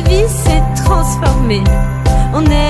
vie s'est transformée. On est